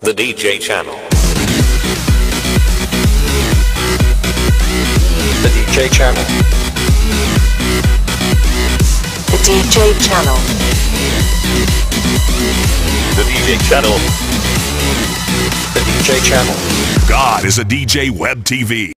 The DJ Channel. The DJ Channel. The DJ Channel. The DJ Channel. The DJ Channel. God is a DJ Web TV.